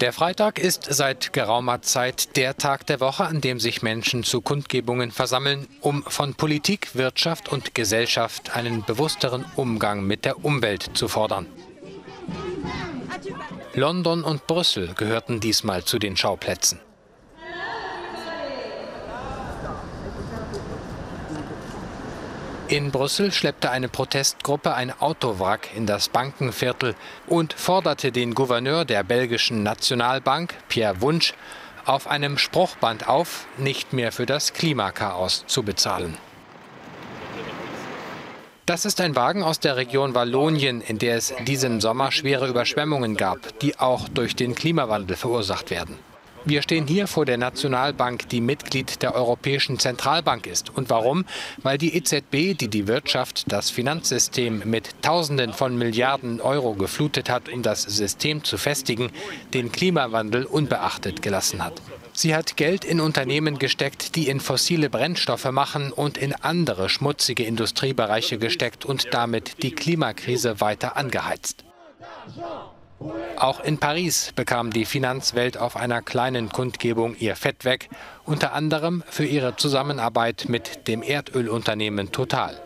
Der Freitag ist seit geraumer Zeit der Tag der Woche, an dem sich Menschen zu Kundgebungen versammeln, um von Politik, Wirtschaft und Gesellschaft einen bewussteren Umgang mit der Umwelt zu fordern. London und Brüssel gehörten diesmal zu den Schauplätzen. In Brüssel schleppte eine Protestgruppe ein Autowrack in das Bankenviertel und forderte den Gouverneur der belgischen Nationalbank, Pierre Wunsch, auf einem Spruchband auf, nicht mehr für das Klimakaos zu bezahlen. Das ist ein Wagen aus der Region Wallonien, in der es diesen Sommer schwere Überschwemmungen gab, die auch durch den Klimawandel verursacht werden. Wir stehen hier vor der Nationalbank, die Mitglied der Europäischen Zentralbank ist. Und warum? Weil die EZB, die die Wirtschaft, das Finanzsystem mit Tausenden von Milliarden Euro geflutet hat, um das System zu festigen, den Klimawandel unbeachtet gelassen hat. Sie hat Geld in Unternehmen gesteckt, die in fossile Brennstoffe machen und in andere schmutzige Industriebereiche gesteckt und damit die Klimakrise weiter angeheizt. Auch in Paris bekam die Finanzwelt auf einer kleinen Kundgebung ihr Fett weg, unter anderem für ihre Zusammenarbeit mit dem Erdölunternehmen Total.